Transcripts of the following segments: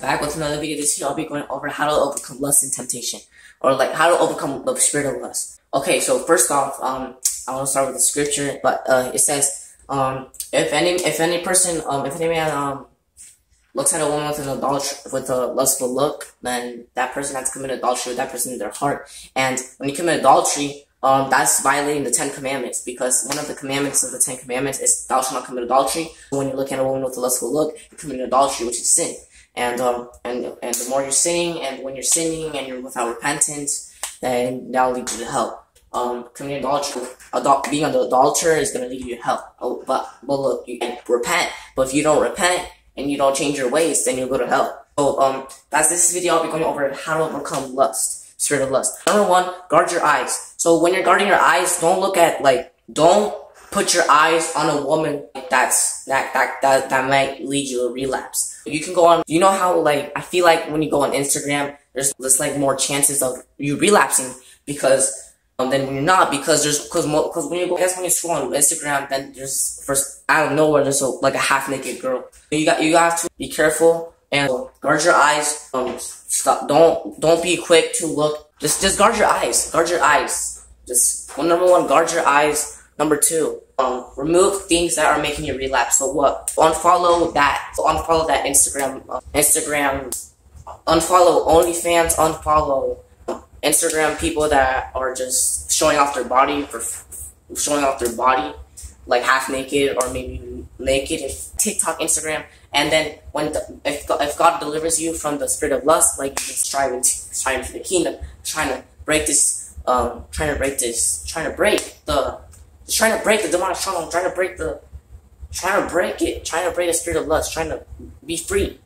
Back with another video. This year I'll be going over how to overcome lust and temptation, or like how to overcome the spirit of lust. Okay, so first off, um, I want to start with the scripture, but uh, it says, um, if any if any person, um, if any man, um, looks at a woman with an adultery with a lustful look, then that person has committed adultery with that person in their heart. And when you commit adultery, um, that's violating the Ten Commandments because one of the commandments of the Ten Commandments is thou shalt not commit adultery. When you look at a woman with a lustful look, you commit adultery, which is sin. And um, and and the more you're sinning, and when you're sinning and you're without repentance, then that'll lead you to hell. Um, committing adultery, adult, being an adulterer is gonna lead you to hell. Oh, but but look, you can repent. But if you don't repent and you don't change your ways, then you'll go to hell. So um, that's this video. I'll be going over how to overcome lust spirit of lust. Number one, guard your eyes. So when you're guarding your eyes, don't look at like don't put your eyes on a woman that's that that that that might lead you to relapse. You can go on. You know how like I feel like when you go on Instagram, there's just like more chances of you relapsing because. Um, then when you're not, because there's, cause, cause when you go, guess when you scroll on Instagram, then there's first, out of nowhere, there's a, like a half naked girl. You got, you have to be careful and guard your eyes. Um, stop. Don't don't be quick to look. Just just guard your eyes. Guard your eyes. Just well, number one, guard your eyes. Number two, um, remove things that are making you relapse. So what? Unfollow that. So unfollow that Instagram. Uh, Instagram. Unfollow OnlyFans. Unfollow Instagram people that are just showing off their body for showing off their body, like half naked or maybe naked. If TikTok, Instagram, and then when the, if God, if God delivers you from the spirit of lust, like you're striving to, striving for the kingdom, trying to break this, um, trying to break this, trying to break the, trying to break the demonic stronghold, trying to break the, trying to break it, trying to break the spirit of lust, trying to be free.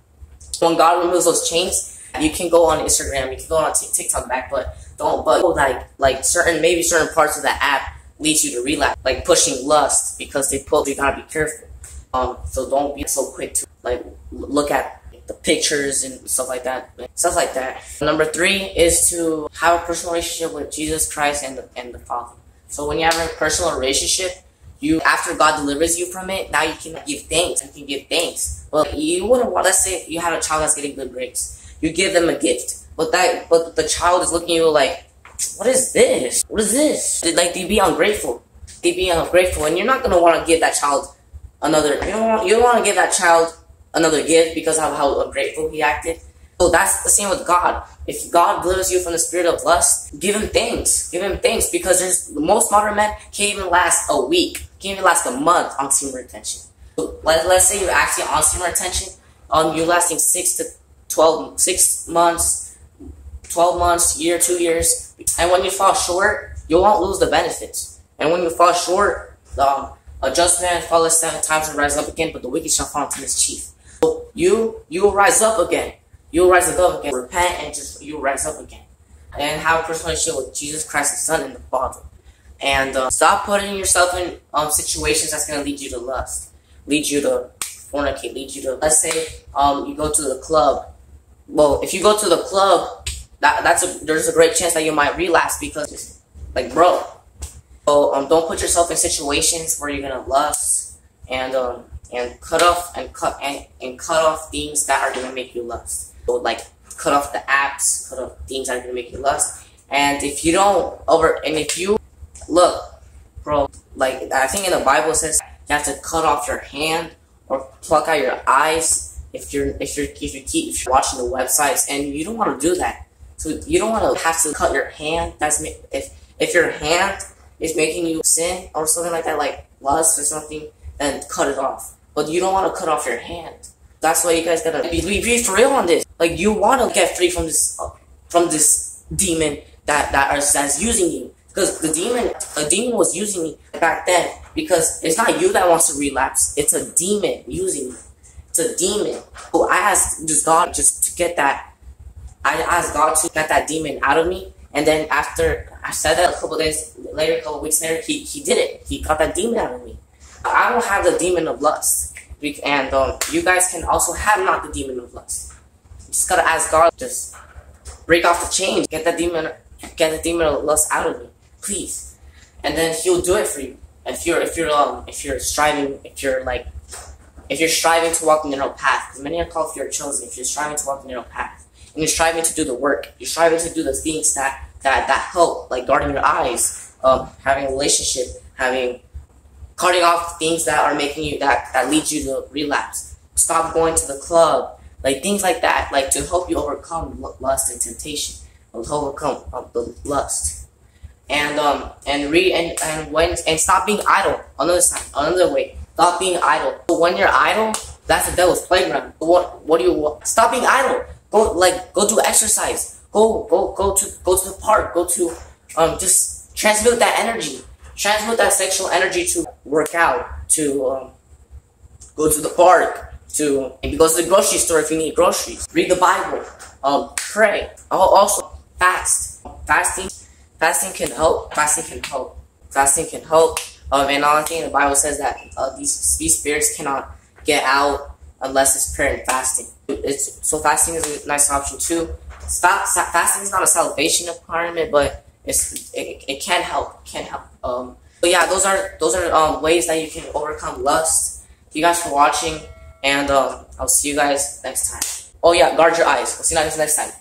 When God removes those chains, you can go on Instagram, you can go on TikTok back, but don't, but like, like certain, maybe certain parts of the app leads you to relapse, like pushing lust because they put, you gotta be careful. Um, so don't be so quick to like look at the pictures and stuff like that, stuff like that. Number three is to have a personal relationship with Jesus Christ and the, and the Father. So when you have a personal relationship, you after God delivers you from it, now you can give thanks. You can give thanks. But you wouldn't want. Let's say you have a child that's getting good grades, you give them a gift, but that but the child is looking at you like, what is this? What is this? Like they be ungrateful. They be ungrateful, and you're not gonna want to give that child another. You don't want, you don't want to give that child another gift because of how ungrateful he acted. So that's the same with God. If God delivers you from the spirit of lust, give him thanks. Give him thanks because there's most modern men can't even last a week, can't even last a month on semen retention. So let, let's say you're actually on semen retention, um, you're lasting six to 12, six months, 12 months, year, two years. And when you fall short, you won't lose the benefits. And when you fall short, um, just man falleth seven times and rise up again, but the wicked shall fall into mischief. So you you will rise up again. You will rise up again. Repent and just you will rise up again. And have a personal relationship with Jesus Christ, the Son, and the Father. And uh, stop putting yourself in um, situations that's going to lead you to lust, lead you to fornicate, lead you to, let's say, um, you go to the club. Well, if you go to the club, that, that's a, there's a great chance that you might relapse because, like, bro, so um, don't put yourself in situations where you're gonna lust and um, and cut off and cut and, and cut off things that are gonna make you lust. So like cut off the apps, cut off things that are gonna make you lust. And if you don't over and if you look, bro, like I think in the Bible says you have to cut off your hand or pluck out your eyes if you're if you're if you keep if you're watching the websites and you don't want to do that. So you don't want to have to cut your hand. That's if if your hand is making you sin or something like that, like lust or something, then cut it off. But you don't want to cut off your hand. That's why you guys gotta be, be, be for real on this. Like you want to get free from this from this demon that that is that's using you. Because the demon, a demon was using me back then. Because it's not you that wants to relapse. It's a demon using you. It's a demon. So I asked just God just to get that. I asked God to get that demon out of me and then after I said that a couple days later, a couple weeks later, he, he did it. He got that demon out of me. I don't have the demon of lust. And um, you guys can also have not the demon of lust. You just gotta ask God, just break off the chains, get that demon, get the demon of lust out of me, please. And then He'll do it for you. If you're, if you're, um, if you're striving, if you're like if you're striving to walk in the narrow path, because many are called for your chosen, if you're striving to walk in the narrow path, and you're striving to do the work, you're striving to do the things that that that help, like guarding your eyes, um, having a relationship, having cutting off things that are making you that that leads you to relapse. Stop going to the club, like things like that, like to help you overcome lust and temptation, overcome um, the lust, and um and read and and when and stop being idle. Another side, another way, stop being idle. When you're idle, that's the devil's playground. What what do you want? Stop being idle. Go like go do exercise. Go go go to go to the park. Go to um just transmute that energy transmute that sexual energy to work out, to um, go to the park, to go to the grocery store if you need groceries, read the Bible, um, pray. Also, fast. Fasting, fasting can help. Fasting can help. Fasting can help. Um, and another thing, the Bible says that uh, these these spirits cannot get out unless it's prayer and fasting. It's so fasting is a nice option too. Stop, fasting is not a salvation requirement, but it's it, it can help. Can help. Um, but yeah, those are those are um, ways that you can overcome lust. Thank you guys for watching, and um, I'll see you guys next time. Oh yeah, guard your eyes. I'll see you guys next time.